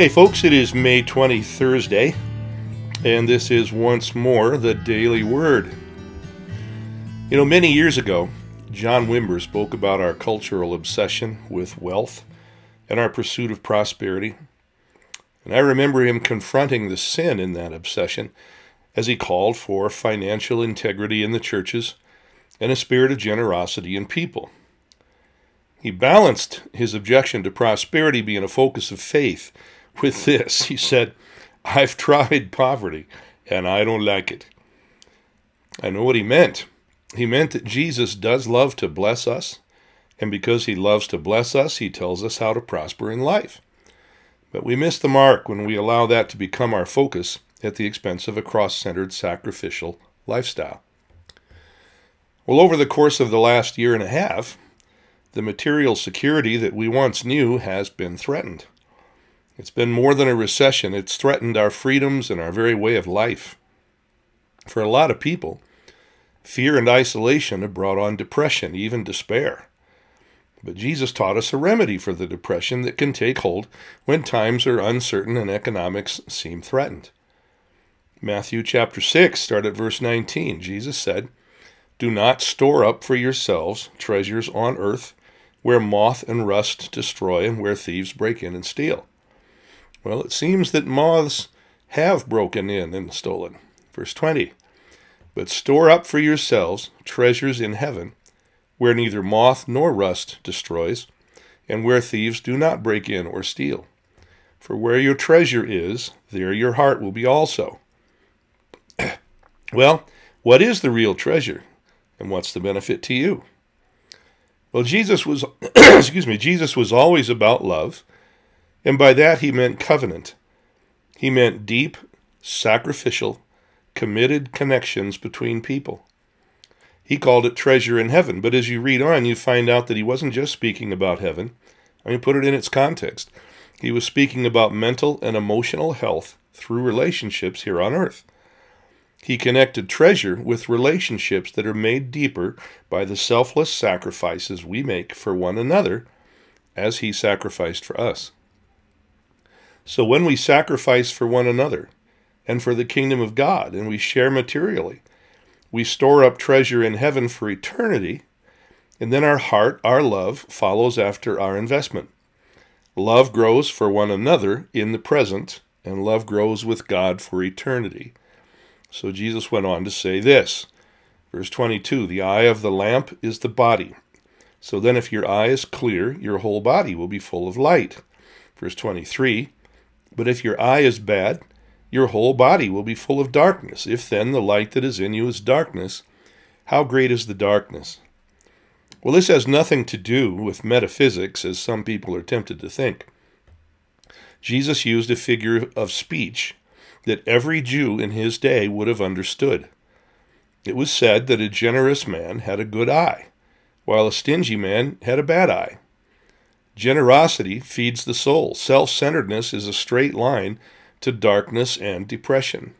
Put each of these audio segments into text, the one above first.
Hey, folks, it is May 20, Thursday, and this is once more the Daily Word. You know, many years ago, John Wimber spoke about our cultural obsession with wealth and our pursuit of prosperity. And I remember him confronting the sin in that obsession as he called for financial integrity in the churches and a spirit of generosity in people. He balanced his objection to prosperity being a focus of faith with this. He said, I've tried poverty and I don't like it. I know what he meant. He meant that Jesus does love to bless us, and because he loves to bless us, he tells us how to prosper in life. But we miss the mark when we allow that to become our focus at the expense of a cross centered sacrificial lifestyle. Well, over the course of the last year and a half, the material security that we once knew has been threatened. It's been more than a recession, it's threatened our freedoms and our very way of life. For a lot of people, fear and isolation have brought on depression, even despair. But Jesus taught us a remedy for the depression that can take hold when times are uncertain and economics seem threatened. Matthew chapter 6, start at verse 19. Jesus said, Do not store up for yourselves treasures on earth, where moth and rust destroy and where thieves break in and steal. Well, it seems that moths have broken in and stolen. Verse 20 But store up for yourselves treasures in heaven, where neither moth nor rust destroys, and where thieves do not break in or steal. For where your treasure is, there your heart will be also. well, what is the real treasure? And what's the benefit to you? Well, Jesus was excuse me, Jesus was always about love and by that he meant covenant. He meant deep, sacrificial, committed connections between people. He called it treasure in heaven, but as you read on, you find out that he wasn't just speaking about heaven. I mean, put it in its context. He was speaking about mental and emotional health through relationships here on earth. He connected treasure with relationships that are made deeper by the selfless sacrifices we make for one another as he sacrificed for us. So when we sacrifice for one another and for the kingdom of God and we share materially, we store up treasure in heaven for eternity, and then our heart, our love, follows after our investment. Love grows for one another in the present, and love grows with God for eternity. So Jesus went on to say this. Verse 22 The eye of the lamp is the body. So then, if your eye is clear, your whole body will be full of light. Verse 23 but if your eye is bad, your whole body will be full of darkness. If then the light that is in you is darkness, how great is the darkness? Well, this has nothing to do with metaphysics, as some people are tempted to think. Jesus used a figure of speech that every Jew in his day would have understood. It was said that a generous man had a good eye, while a stingy man had a bad eye. Generosity feeds the soul. Self centeredness is a straight line to darkness and depression.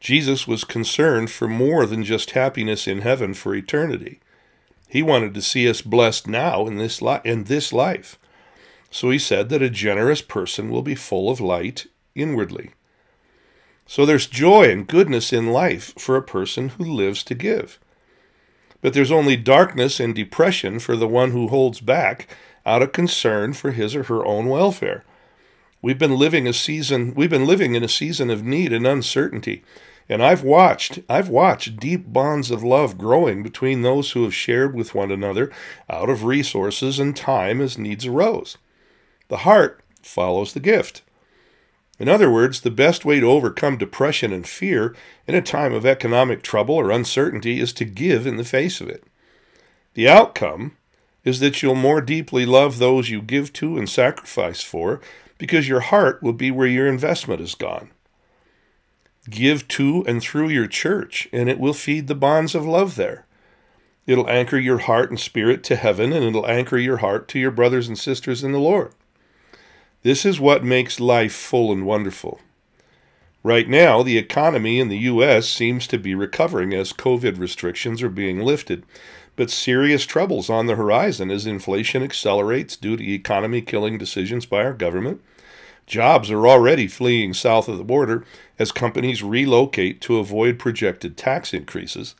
Jesus was concerned for more than just happiness in heaven for eternity. He wanted to see us blessed now in this, li- in this life. So he said that a generous person will be full of light inwardly. So there's joy and goodness in life for a person who lives to give. But there's only darkness and depression for the one who holds back out of concern for his or her own welfare. We've been living a season we've been living in a season of need and uncertainty. And I've watched I've watched deep bonds of love growing between those who have shared with one another out of resources and time as needs arose. The heart follows the gift. In other words, the best way to overcome depression and fear in a time of economic trouble or uncertainty is to give in the face of it. The outcome is that you'll more deeply love those you give to and sacrifice for because your heart will be where your investment has gone. Give to and through your church, and it will feed the bonds of love there. It'll anchor your heart and spirit to heaven, and it'll anchor your heart to your brothers and sisters in the Lord. This is what makes life full and wonderful. Right now, the economy in the U.S. seems to be recovering as COVID restrictions are being lifted, but serious troubles on the horizon as inflation accelerates due to economy killing decisions by our government. Jobs are already fleeing south of the border as companies relocate to avoid projected tax increases.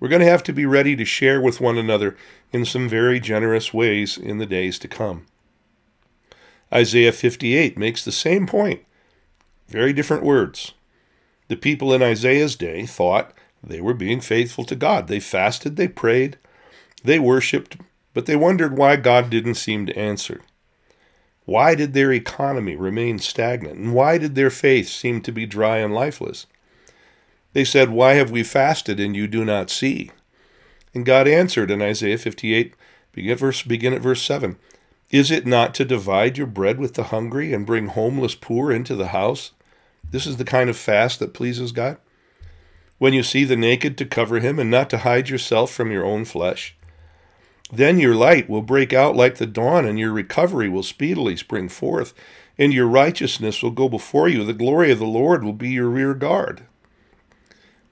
We're going to have to be ready to share with one another in some very generous ways in the days to come. Isaiah 58 makes the same point. Very different words. The people in Isaiah's day thought they were being faithful to God. They fasted, they prayed, they worshiped, but they wondered why God didn't seem to answer. Why did their economy remain stagnant? And why did their faith seem to be dry and lifeless? They said, Why have we fasted and you do not see? And God answered in Isaiah 58, begin, verse, begin at verse 7 Is it not to divide your bread with the hungry and bring homeless poor into the house? This is the kind of fast that pleases God. When you see the naked, to cover him, and not to hide yourself from your own flesh. Then your light will break out like the dawn, and your recovery will speedily spring forth, and your righteousness will go before you. The glory of the Lord will be your rear guard.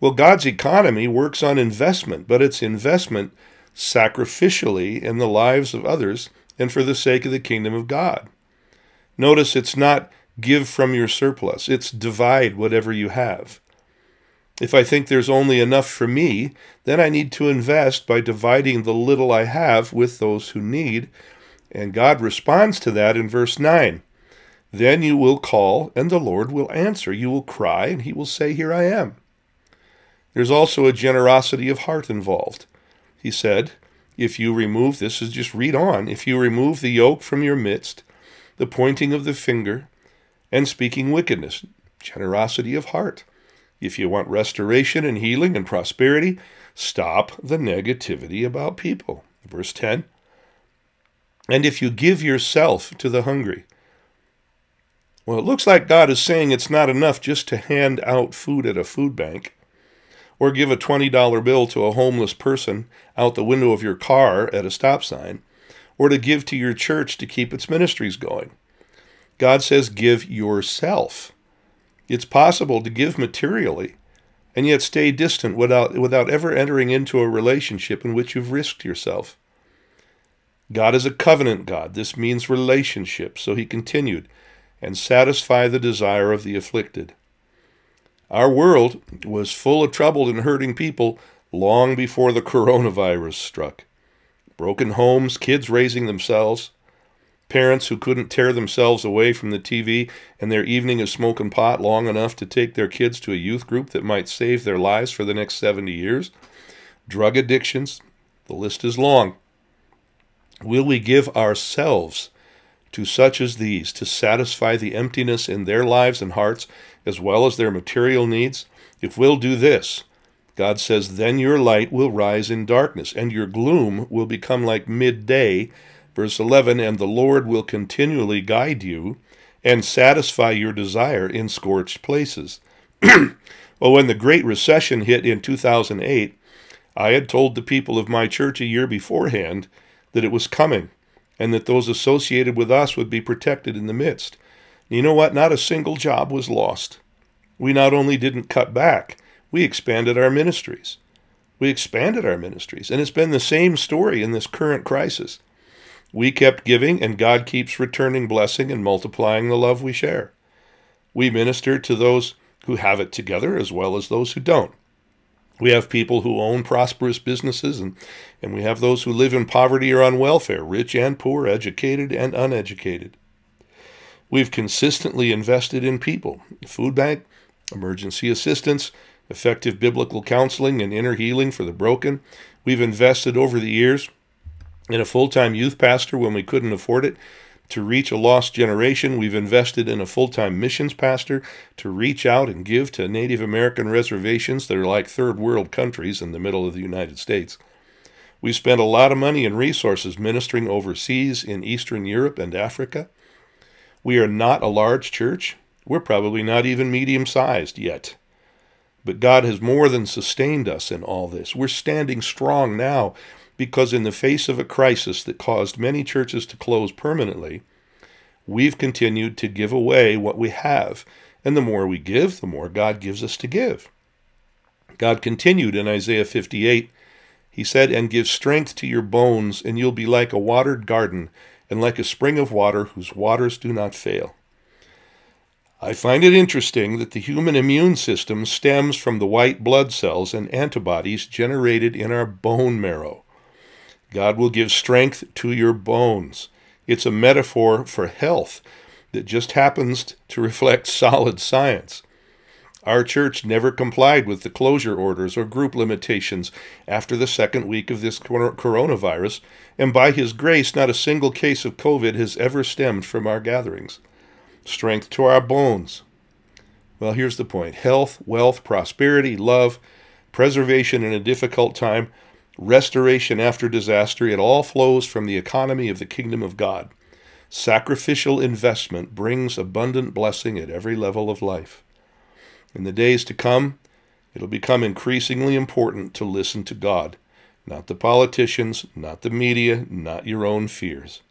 Well, God's economy works on investment, but it's investment sacrificially in the lives of others and for the sake of the kingdom of God. Notice it's not give from your surplus, it's divide whatever you have. If I think there's only enough for me, then I need to invest by dividing the little I have with those who need. And God responds to that in verse 9. Then you will call, and the Lord will answer. You will cry, and he will say, Here I am. There's also a generosity of heart involved. He said, If you remove, this is just read on, if you remove the yoke from your midst, the pointing of the finger, and speaking wickedness, generosity of heart. If you want restoration and healing and prosperity, stop the negativity about people. Verse 10 And if you give yourself to the hungry, well, it looks like God is saying it's not enough just to hand out food at a food bank or give a $20 bill to a homeless person out the window of your car at a stop sign, or to give to your church to keep its ministries going. God says, give yourself. It's possible to give materially and yet stay distant without, without ever entering into a relationship in which you've risked yourself. God is a covenant God. This means relationship. So he continued, and satisfy the desire of the afflicted. Our world was full of troubled and hurting people long before the coronavirus struck. Broken homes, kids raising themselves, parents who couldn't tear themselves away from the TV and their evening of smoking pot long enough to take their kids to a youth group that might save their lives for the next 70 years, drug addictions, the list is long. Will we give ourselves to such as these to satisfy the emptiness in their lives and hearts as well as their material needs? If we'll do this, God says, then your light will rise in darkness, and your gloom will become like midday. Verse 11, and the Lord will continually guide you and satisfy your desire in scorched places. well, oh, when the Great Recession hit in 2008, I had told the people of my church a year beforehand that it was coming and that those associated with us would be protected in the midst. You know what? Not a single job was lost. We not only didn't cut back, we expanded our ministries. We expanded our ministries. And it's been the same story in this current crisis. We kept giving, and God keeps returning blessing and multiplying the love we share. We minister to those who have it together as well as those who don't. We have people who own prosperous businesses, and, and we have those who live in poverty or on welfare, rich and poor, educated and uneducated. We've consistently invested in people food bank, emergency assistance, effective biblical counseling, and inner healing for the broken. We've invested over the years in a full time youth pastor when we couldn't afford it. To reach a lost generation, we've invested in a full time missions pastor to reach out and give to Native American reservations that are like third world countries in the middle of the United States. We've spent a lot of money and resources ministering overseas in Eastern Europe and Africa. We are not a large church. We're probably not even medium sized yet. But God has more than sustained us in all this. We're standing strong now because, in the face of a crisis that caused many churches to close permanently, we've continued to give away what we have. And the more we give, the more God gives us to give. God continued in Isaiah 58. He said, And give strength to your bones, and you'll be like a watered garden and like a spring of water whose waters do not fail. I find it interesting that the human immune system stems from the white blood cells and antibodies generated in our bone marrow. God will give strength to your bones. It's a metaphor for health that just happens to reflect solid science. Our church never complied with the closure orders or group limitations after the second week of this coronavirus, and by His grace, not a single case of COVID has ever stemmed from our gatherings. Strength to our bones. Well, here's the point health, wealth, prosperity, love, preservation in a difficult time, restoration after disaster, it all flows from the economy of the kingdom of God. Sacrificial investment brings abundant blessing at every level of life. In the days to come, it'll become increasingly important to listen to God, not the politicians, not the media, not your own fears.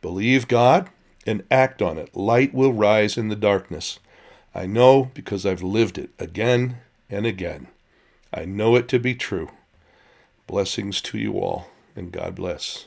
Believe God and act on it. Light will rise in the darkness. I know because I've lived it again and again. I know it to be true. Blessings to you all, and God bless.